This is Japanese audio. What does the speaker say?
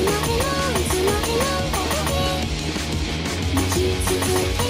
巻ちつつけ